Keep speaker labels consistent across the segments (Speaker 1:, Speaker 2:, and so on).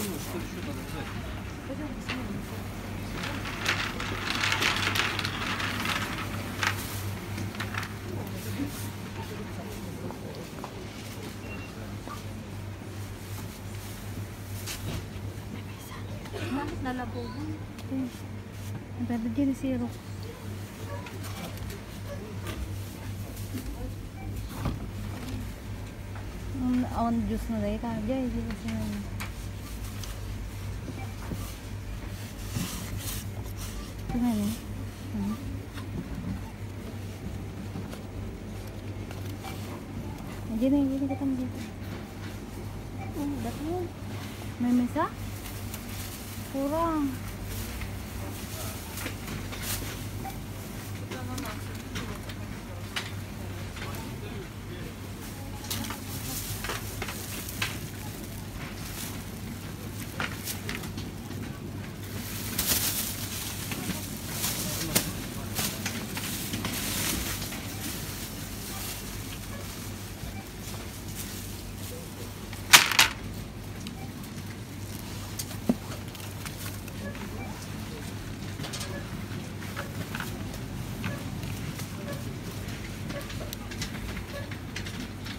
Speaker 1: Bakit nalabugan?
Speaker 2: Ang ganda din zero. Ang on juice na dahil tayo dyan. Hindi kasi na tengah ni. Hmm. Jadi kita ambil
Speaker 1: Oh, dah
Speaker 2: tahu Memes Kurang.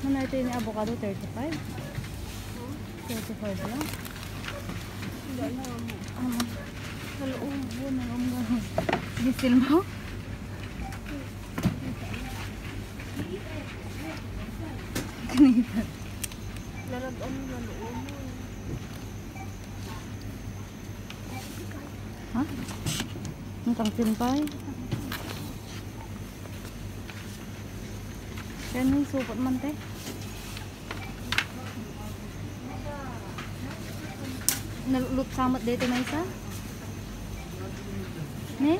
Speaker 2: Ano ito yung avocado? 35? 35 lang?
Speaker 1: Hindi alam.
Speaker 2: Ano? Kaloobo na lang mo. Gisil mo? Kanita.
Speaker 1: Lalagaan mo mo.
Speaker 2: Ha? Ang tangsin pa eh. Yan yung supot man លោកផ្សំមិ
Speaker 1: ត្តដេទេមិន
Speaker 2: សិននេះ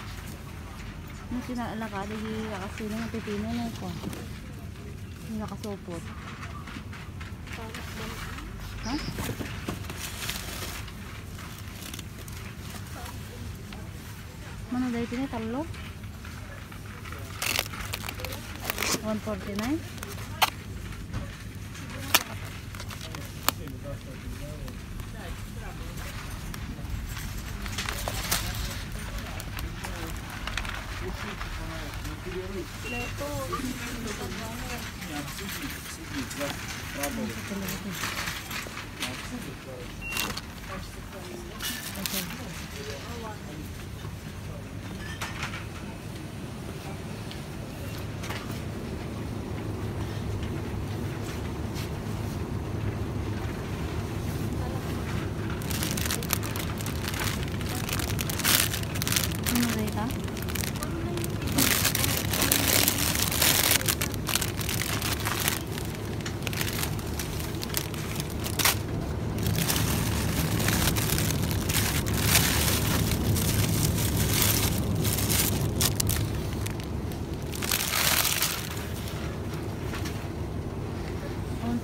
Speaker 2: Ano sinala ka? Hindi kasi ng pipino na ito. Hindi nakasupot. Ha? Mana dahil niya? Talo? 149?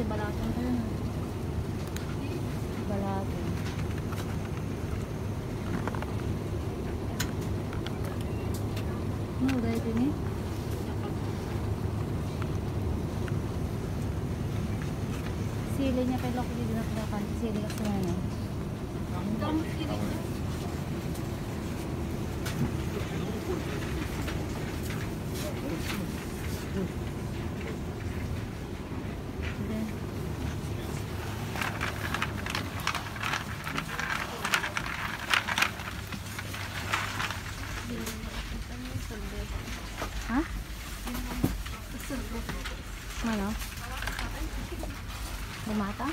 Speaker 2: balatong ka na. Ano dahil din eh? Sili niya kay Loki din ako. Sili ka sa Thank you. mata?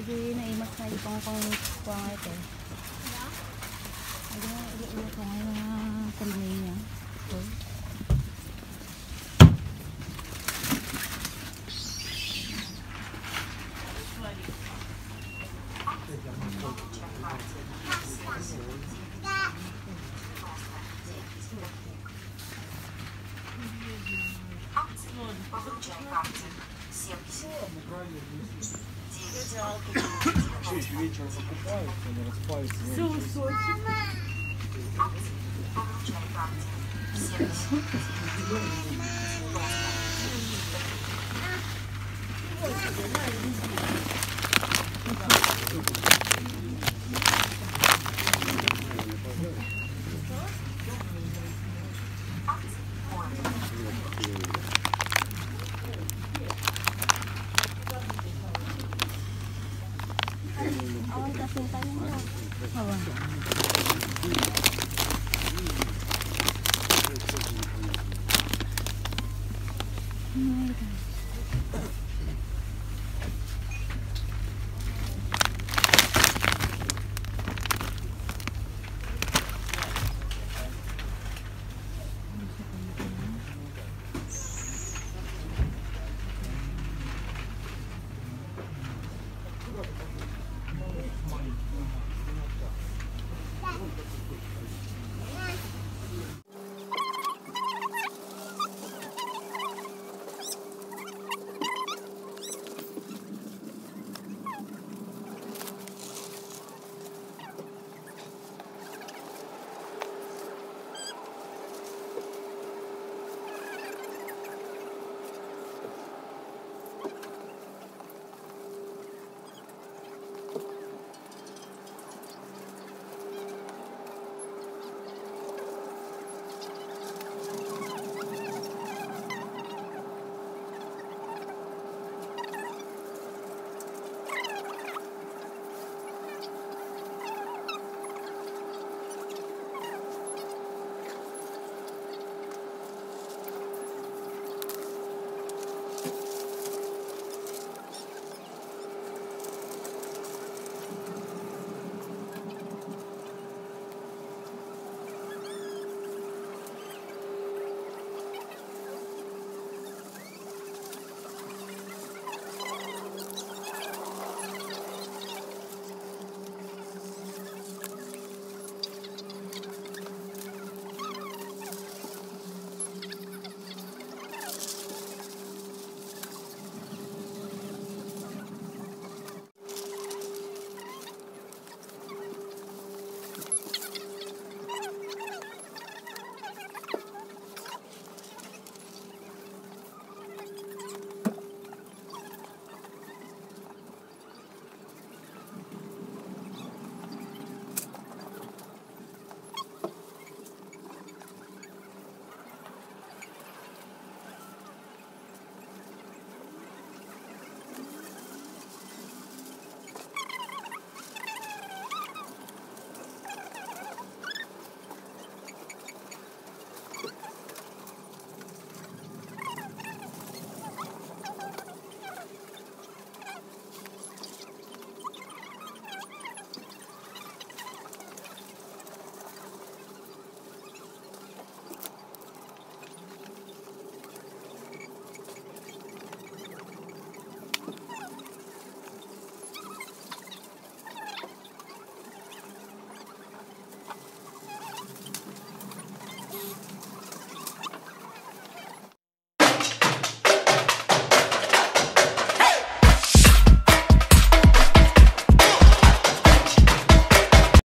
Speaker 2: Jadi na imas na ipang pang kuang ito.
Speaker 3: Чуть вечером покупают, они распарятся. Все высокие. Thank you. Oh my God.